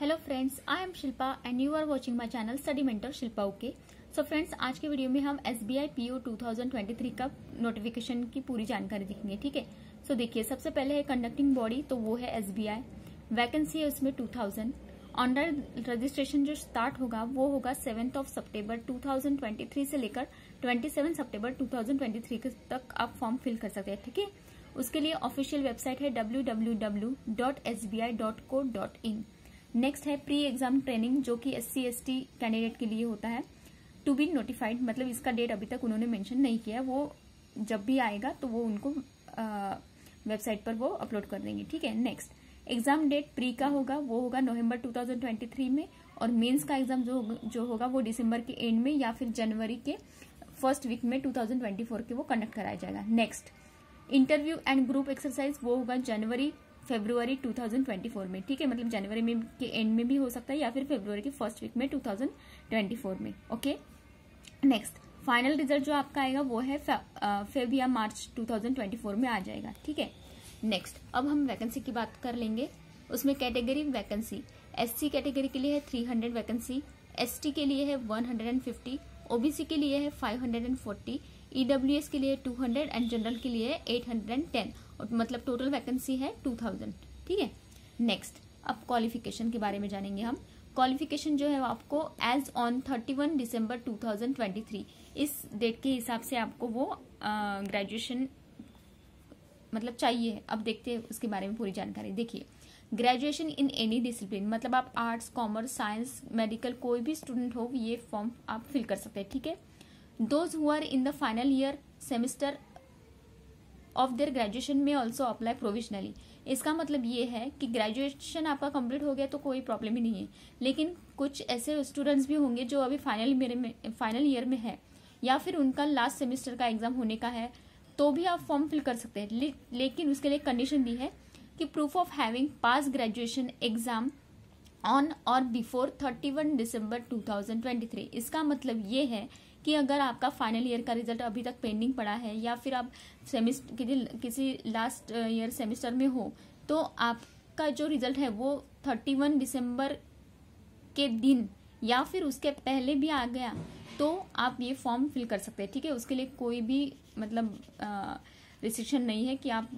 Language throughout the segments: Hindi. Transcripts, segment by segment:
Hello friends I am Shilpa and you are watching my channel study mentor Shilpa okay so friends आज के वीडियो में हम S B I P O two का नोटिफिकेशन की पूरी जानकारी देखेंगे, ठीक है? सो देखिए, सबसे पहले है कंडक्टिंग बॉडी तो वो है एस बी आई वैकेंसी है उसमें टू थाउज़ेंड ऑनलाइन रजिस्ट्रेशन जो स्टार्ट होगा, वो होगा सेवेंथ ऑफ़ सितंबर 2023 से लेकर 27 सितंबर 2023 तक आप फॉर्म फिल कर सकते हैं, ठीक है? उसके लिए ऑफिशियल वेबसाइट है www.sbi.co.in नेक्स्ट है प्री एग्ज़ाम ट्रेनिंग जो कि एस सी कैंडिडेट के लिए होता है टू बी नोटिफाइड मतलब इसका डेट अभी तक उन्होंने मेंशन नहीं किया वो जब भी आएगा तो वो उनको वेबसाइट पर वो अपलोड कर देंगे, ठीक है? नेक्स्ट एग्ज़ाम डेट प्री का होगा, वो होगा नवंबर 2023 में, और मेंस का एग्ज़ाम जो जो होगा वो दिसंबर के एंड में या फिर जनवरी के फ़र्स्ट वीक में 2024 के वो कंडक्ट कराया जाएगा। Next interview and group exercise वो होगा जनवरी फेब्रुवरी 2024 में, ठीक है? मतलब जनवरी में के एंड में भी हो सकता है या फिर फेब्रुवरी के फ़र्स्ट वीक में 2024 में ओके नेक्स्ट फाइनल रिज़ल्ट जो आपका आएगा वो है फेब या मार्च 2024 में आ जाएगा, ठीक है? नेक्स्ट अब हम वैकेंसी की बात कर लेंगे। उसमें कैटेगरी वैकेंसी एससी कैटेगरी के लिए है 300 वैकेंसी एसटी के लिए है 150 ओबीसी के लिए है 540 ईडब्ल्यूएस के लिए 200 एंड जनरल के लिए 810 और मतलब टोटल वैकेंसी है 2000 ठीक है? नेक्स्ट अब क्वालिफिकेशन के बारे में जानेंगे हम। क्वालिफिकेशन जो है आपको age on thirty one December two thousand twenty three इस डेट के हिसाब से आपको वो ग्रेजुएशन मतलब चाहिए। अब देखते हैं उसके बारे में पूरी जानकारी। देखिए ग्रेजुएशन इन एनी डिसिप्लिन मतलब आप आर्ट्स कॉमर्स साइंस मेडिकल कोई भी स्टूडेंट हो, ये फॉर्म आप फिल कर सकते हैं, ठीक है? Those who are in the final year semester of their graduation में ऑल्सो अप्लाई प्रोविजनली इसका मतलब ये है कि ग्रेजुएशन आपका कंप्लीट हो गया तो कोई प्रॉब्लम ही नहीं है। लेकिन कुछ ऐसे स्टूडेंट्स भी होंगे जो अभी फाइनल ईयर में फाइनल ईयर में है या फिर उनका लास्ट सेमेस्टर का एग्ज़ाम होने का है तो भी आप फॉर्म फिल कर सकते हैं। ले, लेकिन उसके लिए कंडीशन दी है कि proof of having pass graduation exam on और बिफोर 31 दिसंबर 2023 इसका मतलब ये है कि अगर आपका फाइनल ईयर का रिज़ल्ट अभी तक पेंडिंग पड़ा है या फिर आप सेमिस्टर किसी लास्ट ईयर सेमिस्टर में हो तो आपका जो रिज़ल्ट है वो 31 दिसंबर के दिन या फिर उसके पहले भी आ गया तो आप ये फॉर्म फिल कर सकते हैं, ठीक है? उसके लिए कोई भी मतलब रिस्ट्रिक्शन नहीं है कि आप,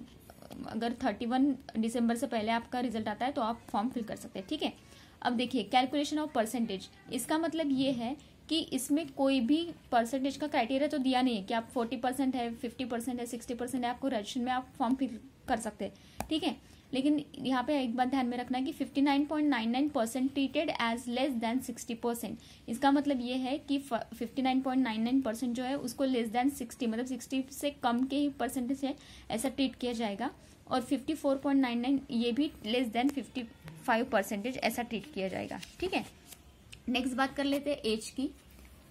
अगर 31 दिसंबर से पहले आपका रिज़ल्ट आता है तो आप फॉर्म फिल कर सकते हैं, ठीक है? अब देखिए कैलकुलेशन ऑफ़ परसेंटेज इसका मतलब ये है कि इसमें कोई भी परसेंटेज का क्राइटेरिया तो दिया नहीं है कि आप 40 परसेंट है 50 परसेंट है 60 परसेंट है, आपको रजिस्ट्रेशन में आप फॉर्म फिल कर सकते हैं। ठीक है? लेकिन यहाँ पे एक बात ध्यान में रखना है कि 59.99 percent treated as less than 60 percent इसका मतलब ये है कि 59.99 परसेंट जो है, उसको लेस देन 60 मतलब 60 से कम के ही परसेंटेज है ऐसा ट्रीट किया जाएगा। और 54.99 ये भी लेस देन 55 परसेंटेज ऐसा ट्रीट किया जाएगा। ठीक है? नेक्स्ट बात कर लेते हैं एज की।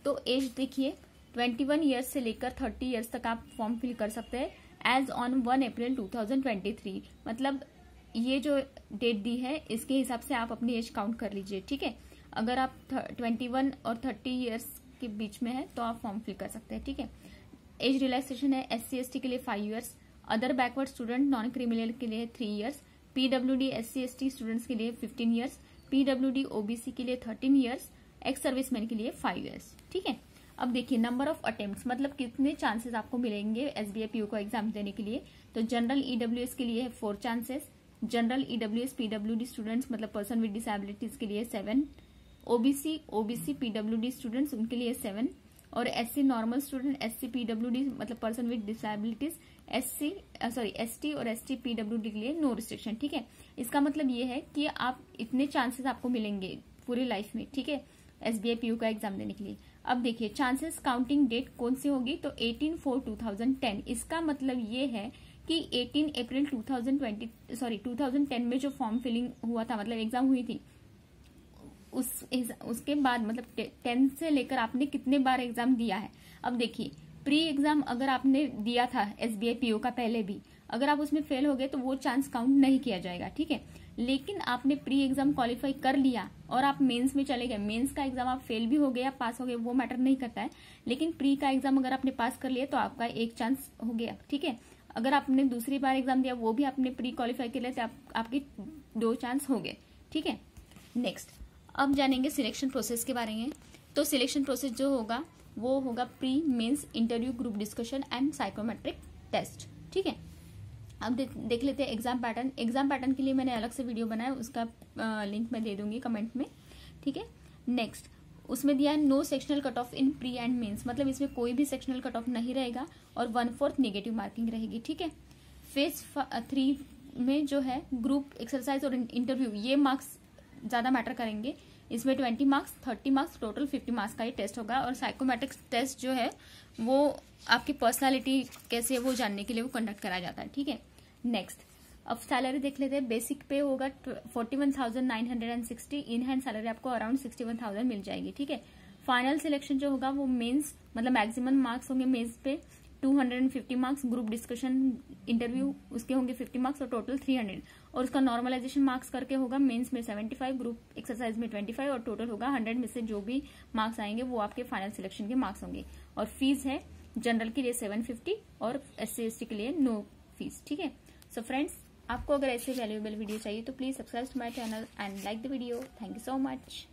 तो एज देखिए 21 वन ईयर्स से लेकर 30 ईयर्स तक आप फॉर्म फिल कर सकते हैं एज ऑन 1 अप्रैल 2023 मतलब ये जो डेट दी है, इसके हिसाब से आप अपनी एज काउंट कर लीजिए, ठीक है? अगर आप 21 और 30 ईयर्स के बीच में है तो आप फॉर्म फिल कर सकते हैं, ठीक है? एज रिलैक्सेशन है एस सी के लिए five years other backward student non criminal के लिए three years PWD S C students के लिए फिफ्टीन ईयर्स पीडब्ल्यूडी, ओबीसी के लिए थर्टीन ईयर्स एक्स सर्विसमैन के लिए फाइव ईयर्स ठीक है? अब देखिए नंबर ऑफ़ अटेम्प्ट मतलब कितने चांसेस आपको मिलेंगे एस बी को एग्ज़ाम देने के लिए? तो जनरल ईडब्ल्यूएस के लिए four chances general EWS PWD students मतलब पर्सन विद डिसबिलिटीज के लिए seven OBC OBC PWD students उनके लिए सेवन और SC normal student SC PWD मतलब person with disabilities SC sorry ST और एस एसटी पीडब्ल्यूडी के लिए नो रिस्ट्रिक्शन ठीक है? इसका मतलब ये है कि आप इतने चांसेस आपको मिलेंगे पूरी लाइफ में, ठीक है? एसबीआई पीयू का एग्ज़ाम देने के लिए। अब देखिए चांसेस काउंटिंग डेट कौन सी होगी? तो 18 फोर 2010 इसका मतलब ये है कि 18 अप्रैल 2020 सॉरी 2010 में जो फॉर्म फिलिंग हुआ था मतलब एग्ज़ाम हुई थी उस उसके बाद मतलब टेंथ से लेकर आपने कितने बार एग्ज़ाम दिया है? अब देखिए प्री एग्ज़ाम अगर आपने दिया था एस बी आई का पहले भी अगर आप उसमें फेल हो गए तो वो चांस काउंट नहीं किया जाएगा ठीक है? लेकिन आपने प्री एग्ज़ाम क्वालिफाई कर लिया और आप मेंस में चले गए। मेंस का एग्ज़ाम आप फेल भी हो गए या पास हो गए वो मैटर नहीं करता है। लेकिन प्री का एग्ज़ाम अगर आपने पास कर लिया तो आपका एक चांस हो गया ठीक है? अगर आपने दूसरी बार एग्ज़ाम दिया वो भी आपने प्री क्वालिफाई कर लिया तो आप, आपके दो चांस हो गए ठीक है? नेक्स्ट अब जानेंगे सिलेक्शन प्रोसेस के बारे में। तो सिलेक्शन प्रोसेस जो होगा वो होगा pre mains interview group discussion and psychometric test ठीक है? अब दे, देख लेते हैं एग्ज़ाम पैटर्न एग्ज़ाम पैटर्न के लिए मैंने अलग से वीडियो बनाया उसका लिंक मैं दे दूँगी कमेंट में ठीक है? नेक्स्ट उसमें दिया no sectional cut off in pre and mains मतलब इसमें कोई भी सेक्शनल कट ऑफ़ नहीं रहेगा और वन फोर्थ नेगेटिव मार्किंग रहेगी ठीक है? फ़ेज़ थ्री में जो है ग्रुप एक्सरसाइज और इंटरव्यू ये मार्क्स ज़्यादा मैटर करेंगे। इसमें twenty marks thirty marks total fifty marks का ही टेस्ट होगा। और साइकोमेट्रिक्स टेस्ट जो है, वो आपकी पर्सनालिटी कैसे है, वो जानने के लिए वो कंडक्ट कराया जाता है। ठीक है? नेक्स्ट अब सैलरी देख लेते हैं। बेसिक पे होगा forty one thousand nine hundred and sixty in hand salary आपको अराउंड सिक्सटी वन थाउज़ेंड मिल जाएगी। ठीक है? फाइनल सिलेक्शन जो होगा, वो मेंस मतलब मैक्सिमम मार्क्स होंगे मेंस पे। 250 मार्क्स ग्रुप डिस्कशन इंटरव्यू उसके होंगे 50 मार्क्स और टोटल 300 और उसका नॉर्मलाइजेशन मार्क्स करके होगा मेंस में 75 ग्रुप एक्सरसाइज में 25 और टोटल होगा 100 में से जो भी मार्क्स आएँगे वो आपके फाइनल सिलेक्शन के मार्क्स होंगे. और फ़ीस है जनरल के लिए 750 और एस सी के लिए नो फ़ीस ठीक है? सो फ्रेंड्स आपको अगर ऐसे वैल्यूएबल वीडियो चाहिए तो please subscribe to my channel and like the video thank you so much